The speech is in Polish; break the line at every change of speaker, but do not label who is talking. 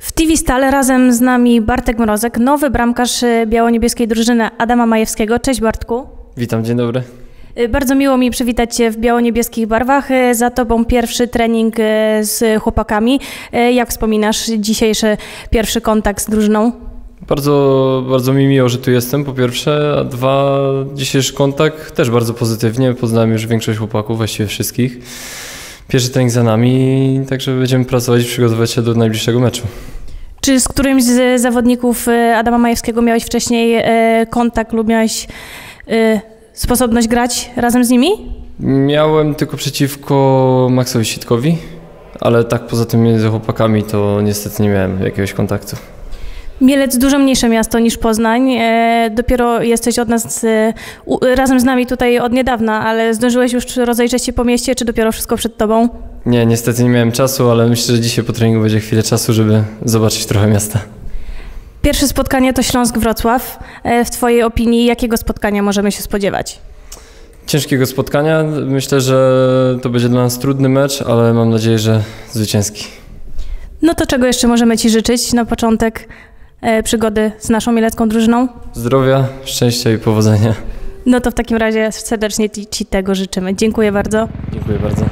W TV Stale razem z nami Bartek Mrozek, nowy bramkarz y, biało-niebieskiej drużyny Adama Majewskiego. Cześć Bartku.
Witam, dzień dobry.
Y, Bardzo miło mi przywitać Cię w biało-niebieskich barwach. Y, Za Tobą pierwszy trening z chłopakami. Jak wspominasz dzisiejszy pierwszy kontakt z drużyną?
Bardzo, bardzo mi miło, że tu jestem, po pierwsze, a dwa, dzisiejszy kontakt też bardzo pozytywnie. Poznałem już większość chłopaków, właściwie wszystkich. Pierwszy trening za nami, także będziemy pracować i przygotować się do najbliższego meczu.
Czy z którymś z zawodników y, Adama Majewskiego miałeś wcześniej y, kontakt lub miałeś y, sposobność grać razem z nimi?
Miałem tylko przeciwko Maxowi Sitkowi, ale tak poza tym między chłopakami to niestety nie miałem jakiegoś kontaktu.
Mielec dużo mniejsze miasto niż Poznań. E, dopiero jesteś od nas e, razem z nami tutaj od niedawna, ale zdążyłeś już rozejrzeć się po mieście, czy dopiero wszystko przed tobą?
Nie, niestety nie miałem czasu, ale myślę, że dzisiaj po treningu będzie chwilę czasu, żeby zobaczyć trochę miasta.
Pierwsze spotkanie to Śląsk-Wrocław. E, w twojej opinii jakiego spotkania możemy się spodziewać?
Ciężkiego spotkania. Myślę, że to będzie dla nas trudny mecz, ale mam nadzieję, że zwycięski.
No to czego jeszcze możemy ci życzyć na początek przygody z naszą mielecką drużyną?
Zdrowia, szczęścia i powodzenia.
No to w takim razie serdecznie ci, ci tego życzymy. Dziękuję bardzo.
Dziękuję bardzo.